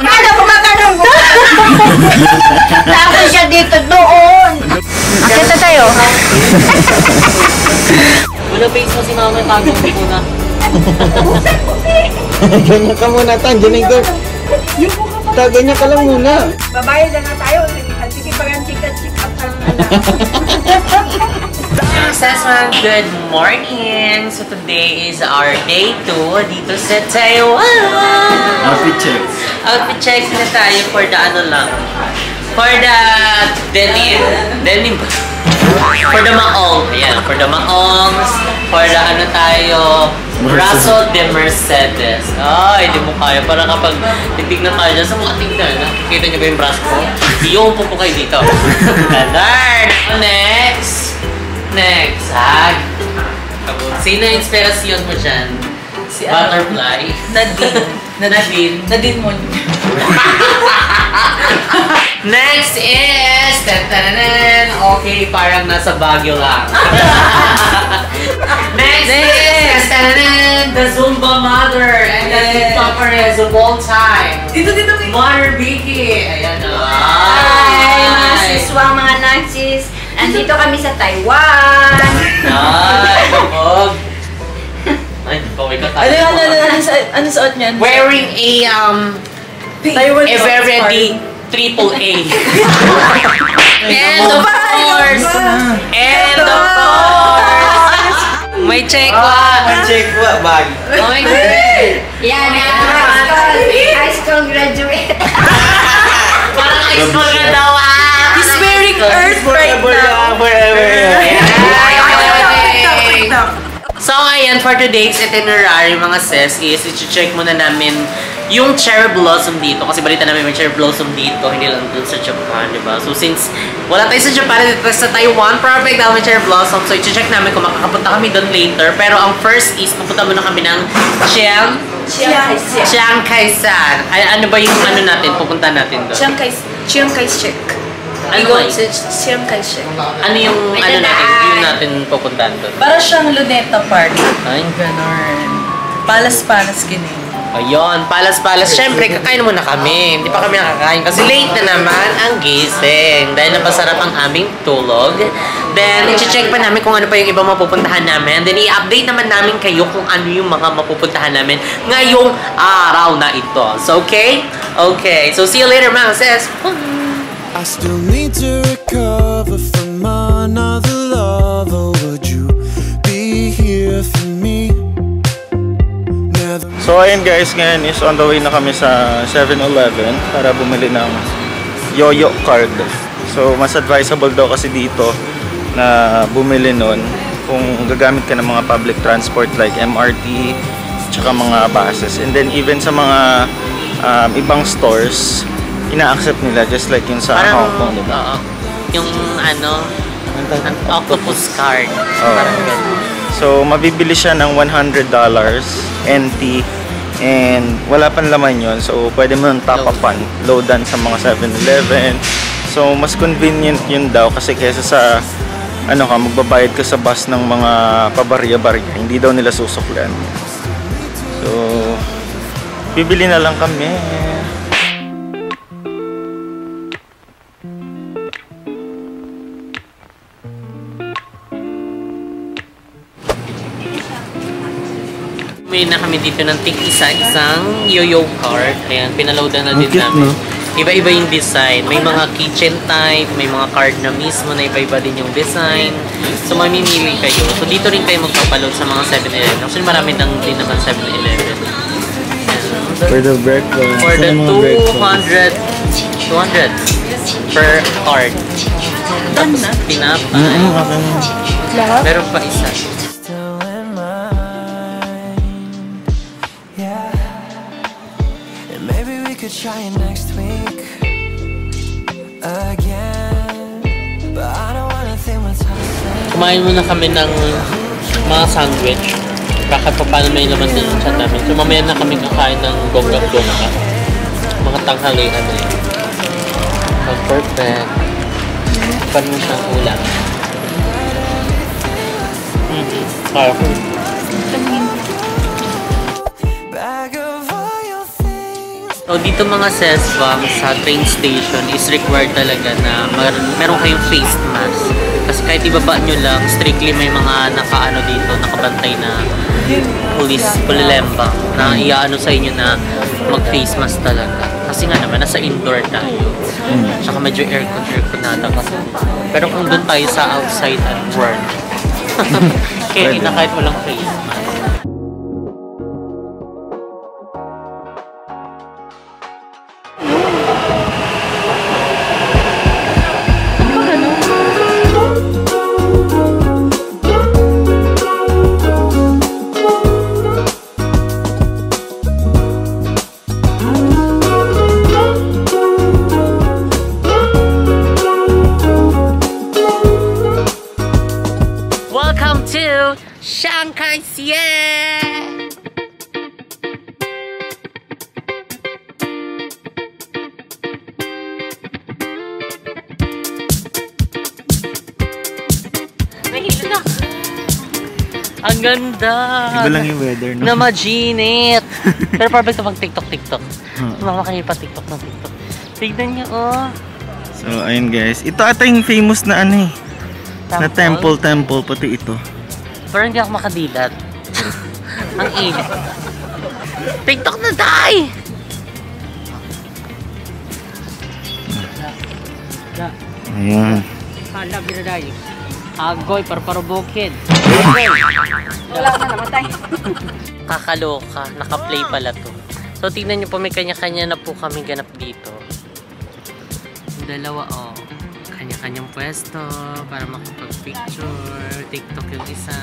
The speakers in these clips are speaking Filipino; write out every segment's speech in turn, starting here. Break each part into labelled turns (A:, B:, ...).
A: Ano ko matanong mo? Tapos siya dito doon. Akit na tayo.
B: Wala base mo si mama, tago mo muna.
C: Ganyan ka muna, Tan. Ganyan ka. Ta, ganyan ka lang muna.
A: Babayad na tayo. Sige pa yan, chika-chik up ang
B: Sesman, good morning! So today is our day 2 dito sa Taiwan!
C: Outfit check.
B: Outfit check na tayo for the ano lang. For the denim. Denim ba? For the maong. Ayan, for the maongs. For the ano tayo. Braso de Mercedes. Ay, di mo kaya. Para kapag titignan tayo dyan, sa mga tignan. Nakikita niyo ba yung braso ko? Yung po po kayo dito. Darn! Next! Next, hag. Sino yung inspirasyon mo dyan?
D: Si ano?
B: Butterfly?
D: Nadine.
B: Nadine.
D: Nadine mo.
B: Next is... Tantananan. Okay, parang nasa Baguio lang. Next, is... Tantananan. The Zumba Mother and the
D: Yes.
B: TikToker of all time.
D: Dito, dito, dito.
B: Mother Vicky. Ayan o.
A: Hi, mga siswa, mga Nazis. Nandito kami sa Taiwan.
B: Ay, kapag. Ay, paway ka tayo.
D: Ano, ano, ano, ano, sa- ano suot niyan?
B: Wearing a, um,
D: Taiwan
B: a very ready triple A. And of course, and of course, may check wa.
C: Check what bag?
B: Oh my God.
A: Yan, yan. High school, high school graduate.
B: Parang ice cream So, ayan, for today's itinerary, mga sis, is i-check muna namin yung cherry blossom dito. Kasi balita namin may cherry blossom dito, hindi lang dun sa Japan, di ba? So, since wala tayo sa Japan, dito sa Taiwan, perfect daw may cherry blossom. So, i-check namin kung makakapunta kami doon later. Pero ang first is, pupunta muna kami ng Chiang,
D: Chiang Kai-shek.
B: Chiang Kai-san. Ay, ano ba yung ano natin, pupunta natin doon?
D: Chiang Kai-shek.
B: Ano yun?
D: sa Chiang Kai-shek.
B: Ano yung ano natin, yung natin pupuntahan doon?
D: Para siyang Luneta Park.
B: Ay, ganon.
D: Palas-palas kini.
B: Ayun, palas-palas. Siyempre, kakain muna kami. Hindi pa kami nakakain kasi late na naman ang gising. Dahil napasarap ang aming tulog. Then, i-check pa namin kung ano pa yung iba mapupuntahan namin. Then, i-update naman namin kayo kung ano yung mga mapupuntahan namin ngayong araw na ito. So, okay? Okay. So, see you later, mga sis.
E: I still need to recover from another lover. Would you be here for me? Never
C: So ayun guys, ngayon is on the way na kami sa 7-Eleven para bumili ng Yoyo card. So mas advisable daw kasi dito na bumili nun kung gagamit ka ng mga public transport like MRT tsaka mga buses. And then even sa mga um, ibang stores, ina-accept nila just like yung sa Hong Kong, di ba?
B: Oo. Yung ano, an octopus card.
C: Oo.
B: Parang ganun.
C: So, mabibili siya ng $100 NT and wala pang laman yon So, pwede mo nang top upan, loadan sa mga 7-Eleven. So, mas convenient yun daw kasi kesa sa ano ka, magbabayad ka sa bus ng mga pabarya-barya. Hindi daw nila susuklan. So, bibili na lang kami.
B: May na kami dito ng tig isa-isang yo-yo card. Ayan, pinaloadan na din namin.
C: no?
B: Iba-iba yung design. May mga kitchen type, may mga card na mismo na iba-iba din yung design. So, mamimili kayo. So, dito rin kayo magpapaload sa mga 7-Eleven. Actually, marami nang din naman 7-Eleven.
C: For the breakfast.
B: For the 200, 200 per card. Tapos, tinapay. Meron pa isa.
E: Try it next week again. But I don't wanna think what's happening.
B: Kumain muna kami ng mga sandwich. Bakit pa paano may laman din yung chat namin. So mamaya na kami kakain ng gongga-gongga. Mga tanghalian na yun. So, perfect. Pan mo siyang ulam. Mm-hmm. Kaya ko. So dito mga seswang sa train station is required talaga na mer meron kayong face mask. Kasi kahit ibaba nyo lang, strictly may mga nakaano dito, nakabantay na police, pulilembang na iaano sa inyo na mag-face mask talaga. Kasi nga naman, nasa indoor tayo. Tsaka medyo aircon, aircon nata kasi. Pero kung doon tayo sa outside at work, kaya na kahit walang face mask. Ganda.
C: Iba lang yung weather, no?
B: Na majinit. Pero perfect ito pag TikTok-TikTok.
C: Hmm.
B: Mama kayo pa TikTok ng TikTok. Tignan niyo, oh.
C: So, ayun guys. Ito ata yung famous na ano eh. Na temple, temple, pati ito.
B: Pero hindi ako makadilat. Ang init. TikTok na tayo!
C: Ayan.
B: Hala, binaday. Agoy, parparo bukid.
A: Wala na namatay.
B: Kakaloka, naka-play pala to. So, tingnan nyo po, may kanya-kanya na po kami ganap dito. Yung Dalawa, oh. Kanya-kanyang pwesto para makapag-picture. TikTok yung isa.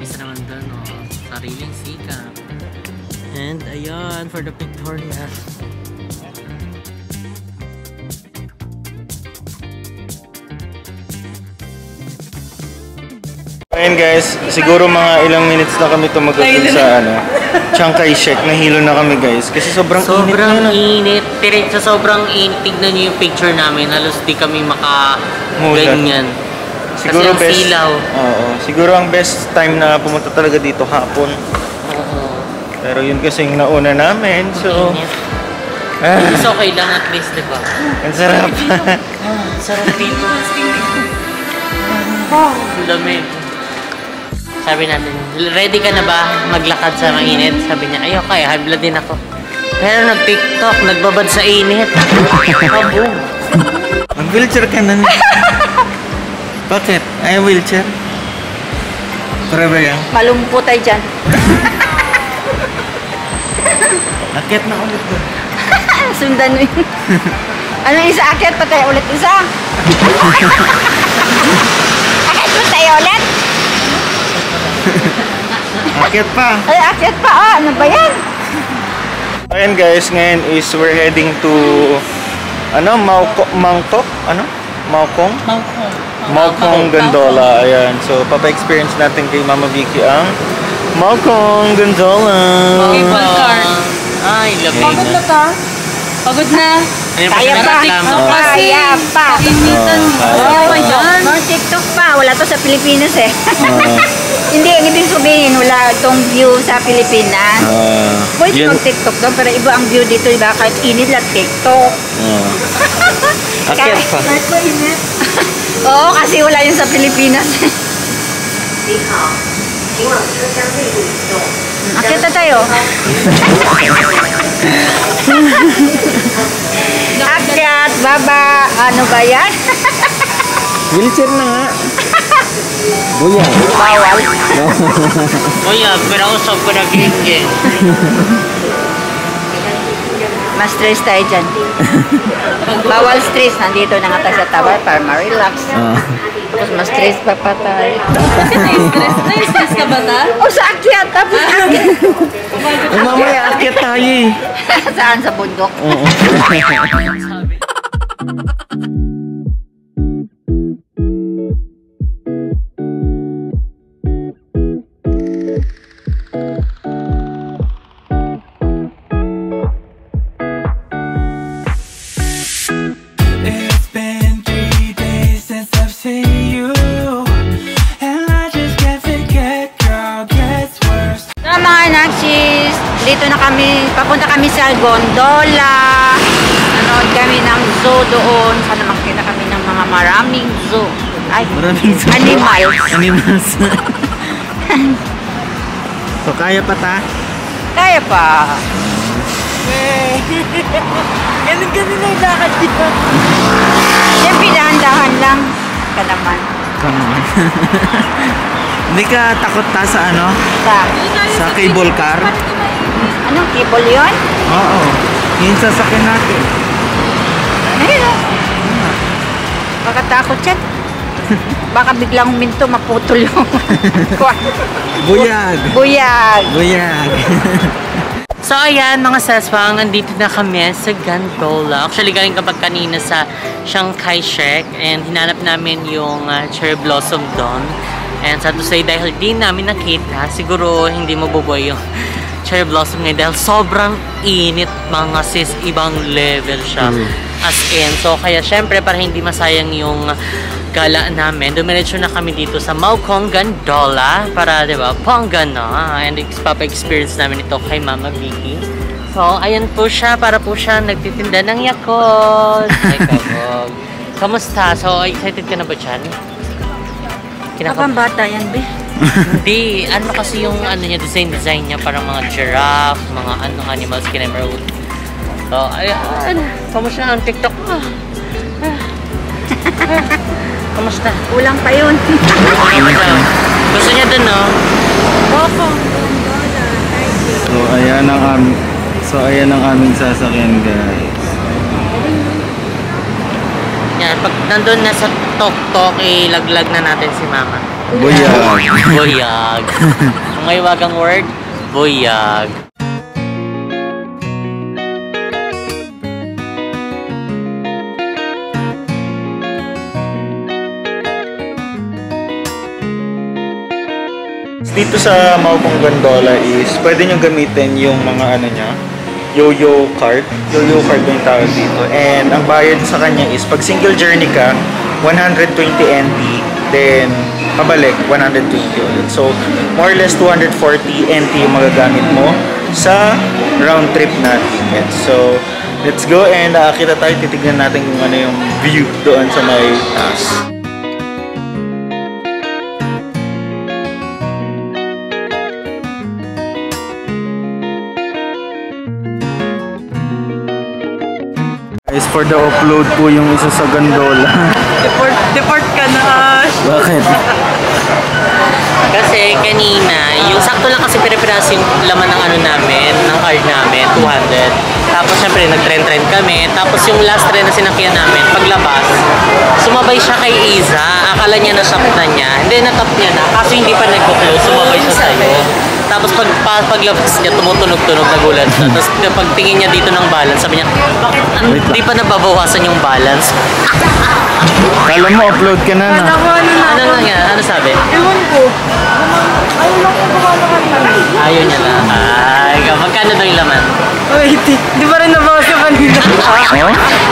B: Isa naman doon, oh. Sariling sikap. And, ayan, for the pictorial.
C: Ayun guys, siguro mga ilang minutes na kami tumagal dun sa ano, Chiang Kai-shek. Nahilo na kami guys. Kasi sobrang, init
B: Sobrang
C: na.
B: init. Dire, sa sobrang init, tignan nyo yung picture namin. Halos di kami maka
C: Mulat.
B: ganyan.
C: Siguro
B: Kasi ang
C: best,
B: silaw.
C: Oo, siguro ang best time na pumunta talaga dito hapon.
B: Oo.
C: Pero yun kasing nauna namin. So,
B: Init.
C: ah,
B: It's okay lang at least, di ba?
C: ang sarap.
B: Sarap dito. Oh, lamig. Sabi natin, ready ka na ba maglakad sa mainit? Sabi niya, ay okay, high blood din ako. Pero nag-tiktok, nagbabad sa init. Kaboom.
C: Mag-wheelchair ka na. Bakit? Ay, wheelchair? Forever yan.
A: Malumpo tayo dyan.
C: Akit na ulit doon.
A: Sundan mo yun. ano yung isa akit? Patay ulit isa. akit mo tayo ulit?
C: Akit pa.
A: Ay, akit pa. Ah, ano ba yan?
C: Ayan guys, ngayon is we're heading to ano, Mauko, Mangkok? Ano? Maukong?
D: Mangkong.
C: Maukong Gondola. Ayan. So, papa-experience natin kay Mama Vicky ang Maukong Gondola.
D: Cable car.
B: Ay, lamig.
D: Pagod na ka? Pagod na?
B: Ayun
A: Kaya pa.
B: reklamo.
C: Oh.
A: Kaya pa.
D: Initan.
C: Oh, kaya
A: Oh,
C: pa.
A: yan. More TikTok pa. Wala to sa Pilipinas eh.
C: Ah,
A: Hindi, ang ibig sabihin, wala tong view sa Pilipinas.
C: ah,
A: Pwede
C: yun.
A: mag TikTok doon, pero iba ang view dito, diba? Kahit init lang TikTok.
C: Ah. Akit pa.
A: Kahit mainit. Oo, kasi wala yun sa Pilipinas. Akit na tayo. Akyat, baba, ano ba yan?
C: Wheelchair na nga. Buya.
A: Bawal.
B: Kuya, pero usap ko na gingin.
A: Mas stress tayo dyan. Bawal stress. Nandito na nga tayo sa tower para ma-relax.
C: Ah.
A: Tapos mas stress pa pa tayo.
D: Na-stress? Na-stress ka ba ta?
A: O sa akyat, tapos akyat.
C: Eh, mamaya akit tayo eh.
A: Saan sa bundok?
C: Oo.
A: Gondola. Nanood kami ng zoo doon. Sana makita kami ng mga maraming zoo. Ay,
C: Maraming zoo.
A: animals.
C: Animals. so, kaya pa ta?
A: Kaya pa. Ganun-ganun na yung lakad dito. Siyempre, dahan-dahan lang. Ka naman.
C: Naman. Hindi ka takot ta sa ano?
A: Sa,
C: Sa cable car?
A: Anong kibol yun?
C: Oo. Yung sasakyan natin.
A: Ayun o. Baka takot yan. Baka biglang huminto, maputol yung
C: Buyag!
A: buyag.
C: Buyag!
B: So ayan mga saswang, andito na kami sa Gondola. Actually galing kapag kanina sa Shanghai Shek and hinanap namin yung uh, cherry blossom doon. And sad to say dahil di namin nakita, siguro hindi mabubuhay yung cherry blossom ngayon dahil sobrang init mga sis, ibang level siya.
C: Mm.
B: As in, so kaya syempre para hindi masayang yung gala namin, dumiretso na kami dito sa Maukong Gondola para, di ba, pongga na. And papa-experience namin ito kay Mama Vicky. So, ayan po siya, para po siya nagtitinda ng Yakult. Ay, kabog. Kamusta? So, excited ka na ba dyan?
A: Kapang bata yan, be.
B: Hindi, ano kasi yung ano niya, design-design niya, parang mga giraffe, mga anong animals kinemerwood. So, ayan. Kamusta ang TikTok mo? Ah. Ah. Kamusta?
A: Kulang pa yun.
B: Gusto niya dun, no?
A: Opo.
C: So, ayan ang aming... So, ayan ang aming sasakyan, guys.
B: Yan, pag nandun na sa tok-tok, ilaglag na natin si Mama.
C: Buyag!
B: Buyag. Ang may wagang word, buyag.
C: Dito sa Maupong Gondola is pwede nyo gamitin yung mga ano niya, yo-yo card. Yo-yo card yung tawag dito. And ang bayad sa kanya is pag single journey ka, 120 NT, then pabalik 120 ulit. So, more or less 240 NT yung magagamit mo sa round trip na ticket. So, let's go and uh, kita tayo, titignan natin kung ano yung view doon sa may taas. Guys, for the upload po yung isa sa gondola.
D: Deport, deport ka na.
C: Bakit?
B: Kasi kanina, yung sakto lang kasi pinapiras yung laman ng ano namin, ng card namin, 200. Tapos syempre nag-trend-trend kami. Tapos yung last trend na sinakyan namin, paglabas, sumabay siya kay Iza. Akala niya na shop na niya. Hindi, na-top niya na. Kaso hindi pa nagko-close, sumabay siya sa'yo. Tapos pag, pa, paglabas niya, tumutunog-tunog, nagulat siya. Tapos pagtingin niya dito ng balance, sabi niya, bakit an-
C: Wait lang.
B: di pa nababawasan yung balance?
C: Kala mo, upload ka na na.
D: Ano na
B: Ano
D: ako?
B: lang yan? Ano sabi?
D: Ewan ko. Ayaw lang ko gumamakan na.
B: Ayaw niya na. Ay, magkano daw yung laman?
D: Wait, di ba rin nabawas ka kanina?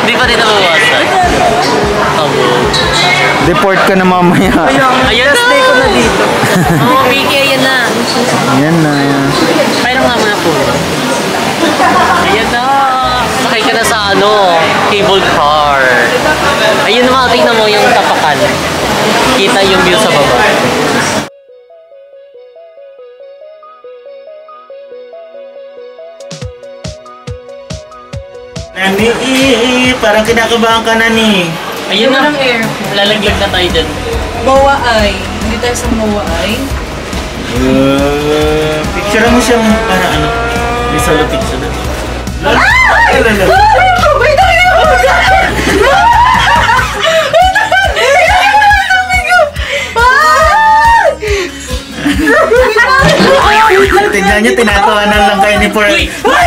B: Di pa rin nabawasan. Oo.
C: Deport ka na mamaya.
B: Ayun
D: Last day ko na dito.
B: Oo, oh, Vicky, ayan na.
C: Yan na.
B: Mayroon nga muna po. Ayan na. Sakay ka na sa ano, cable car. Ayun naman, tingnan mo yung tapakan. Kita yung view sa baba.
C: Nani, parang kinakabahan ka na ni.
B: Ayun na.
D: ng air.
B: Lalaglag na tayo dyan.
D: Mowa ay. Hindi tayo sa Mowa ay.
C: Uh, picture mo siyang para ano. May solo picture na. Ay! Lala. Tingnan niyo, tinatawanan lang kayo ni Por.
A: Ma,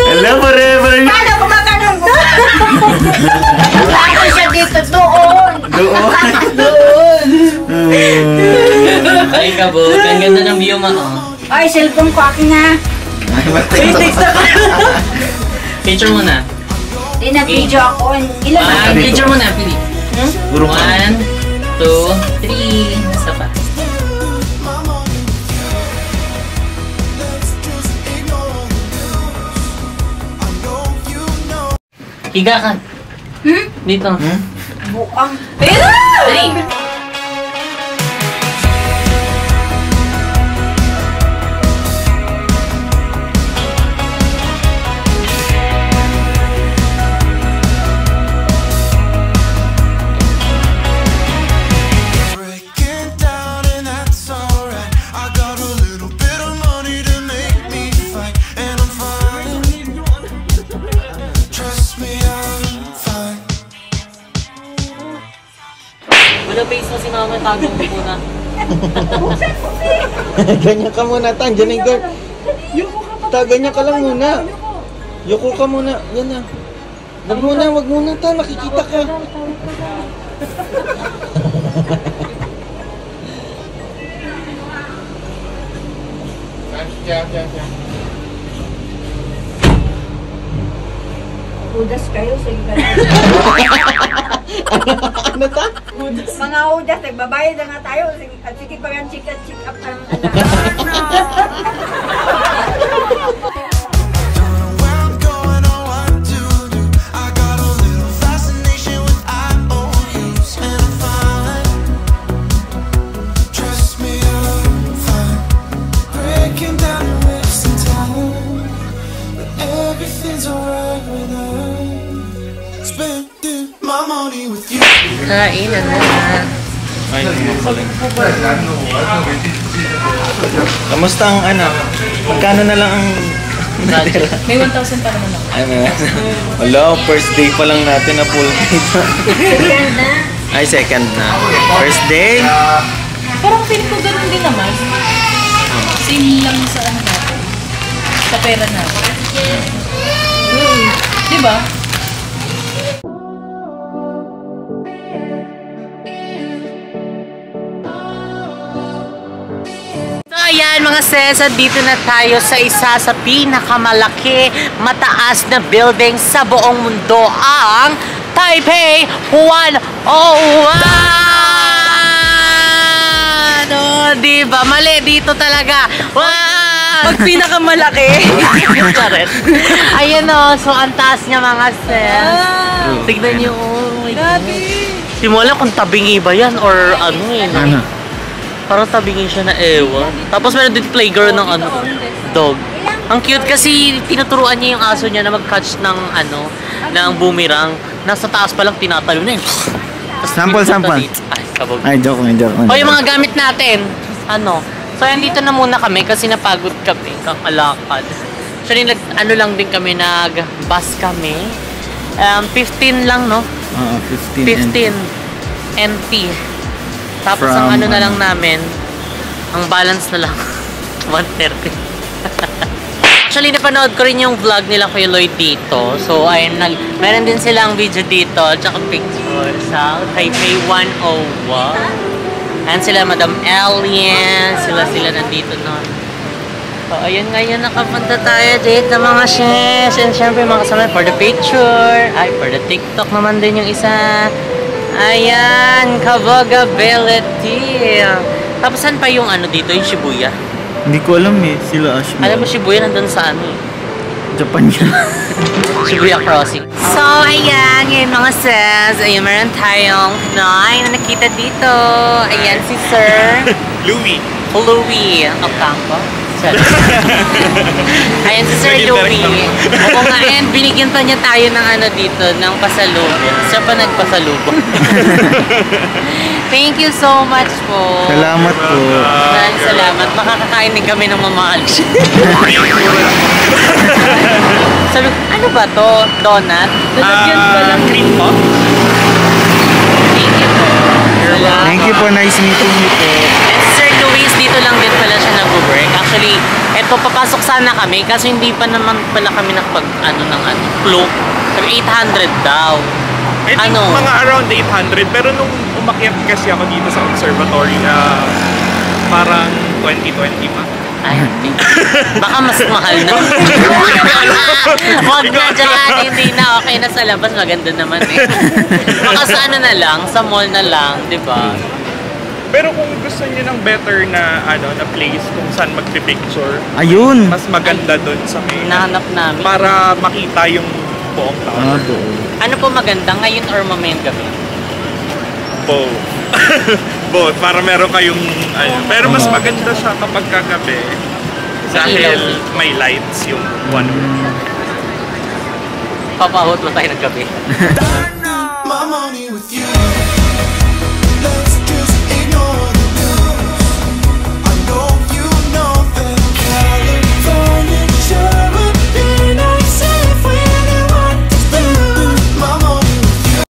C: Hello, forever.
A: Paano kumakanong mo? Ako siya dito doon.
C: Doon.
B: Ay, kabog. Ang ganda ng view mo. oh.
A: Ay, cellphone ko akin ha.
B: Picture muna.
A: Di nag-video ako. Ilan na?
B: One, picture mo na, Pili.
C: Ka.
B: One, two, three. Isa pa. Higa ka. Dito.
A: Buang.
B: Three.
E: Breaking
C: ganyan ka muna, Tan. Diyan yung guard. Ta, ganyan ka lang muna. Yuko ka muna. Yan na. Wag muna, wag muna, Tan. Nakikita ka.
D: Udas kayo, sige ka
C: ano ta?
D: Mga udas, nagbabayad na nga tayo. At sige pa yan, check up, check up ang anak.
E: you.
B: Kain na na.
C: Ay, mapaling. Kamusta ang anak? Magkano na lang ang natira?
B: May 1,000 pa naman ako.
C: Ano? Wala, first day pa lang natin na full day. Ay, second na. First day?
F: Parang feeling ko ganun din naman. Same lang sa ano natin. Sa pera natin. Hmm. Di
B: mga sis, dito na tayo sa isa sa pinakamalaki, mataas na building sa buong mundo, ang Taipei 101! Oh, di ba? Mali dito talaga. Wow!
F: Pag pinakamalaki.
B: Charet. Ayan o, so ang taas niya mga sis. Tignan niyo, oh my God. Di mo alam kung tabingi ba yan or ano eh. no?
C: Ano?
B: Parang tabingin siya na ewan. Tapos meron din playground ng ano, dog. Ang cute kasi tinuturuan niya yung aso niya na mag-catch ng ano, ng boomerang. Nasa taas pa lang tinatalo na yun. Tapos
C: Sample, sample.
B: dito. Ay, kabog.
C: Ay, joke lang, joke.
B: O yung mga gamit natin, ano. So yan dito na muna kami kasi napagod kami kakalakad. Actually, nag, ano lang din kami, nag-bus kami. Um, 15 lang, no?
C: Oo, 15.
B: 15 NT. Tapos
C: From,
B: ang ano na
C: ano?
B: lang namin, ang balance na lang, 130. Actually, napanood ko rin yung vlog nila Kuya Lloyd dito. So, ayun, nag, meron din silang video dito, tsaka picture sa Taipei 101. Ayan sila, Madam Alien. Sila sila nandito nun. So, ayun ngayon, nakapunta tayo dito mga sis. And syempre, mga kasama for the picture. Ay, for the TikTok naman din yung isa. Ayan, Kabagability. Tapos, saan pa yung ano dito, yung Shibuya?
C: Hindi ko alam eh, sila Ash.
B: Alam mo, Shibuya nandun sa ano eh.
C: Japan yun.
B: Shibuya Crossing. So, ayan, ngayon mga sis, ayun, meron tayong Pinoy na nakita dito. Ayan, si Sir
C: Louis.
B: Louie Ocampo. ayan, si Sir Louie. Oo nga, and binigyan pa niya tayo ng ano dito, ng pasalubong. Siya pa nagpasalubong. Thank you so much po.
C: Salamat po.
B: Maraming salamat. Makakakain din kami ng mamahal siya. Sabi ko, ano ba to? Donut?
F: Lalagyan pa lang.
B: Cream puff? Thank you po. Salamat.
C: Thank you po, nice meeting you po.
B: Luis, dito lang din pala siya nag-work. Actually, eto, papasok sana kami kasi hindi pa naman pala kami nakapag, ano, ng ano. Sabi, 800 daw.
G: I think
B: Ano?
G: mga around 800 pero nung umakyat kasi ako dito sa observatory ah, parang 2020 pa.
B: Ay, hindi. Baka mas mahal na. Huwag na dyan. Hindi na. Okay na sa labas. Maganda naman eh. Baka sa ano na lang. Sa mall na lang. di ba?
G: Pero kung gusto niyo ng better na ano na place kung saan magpi-picture,
C: Ayun!
G: mas maganda doon sa may
B: Hinahanap namin.
G: para makita yung buong
C: Ah, doon.
B: Ano po maganda? Ngayon or mamayang gabi?
G: Both. Both. Para meron kayong ano. Pero mas maganda siya kapag kagabi. Dahil may lights yung one way.
B: Papahot mo tayo ng gabi.
E: My money with you.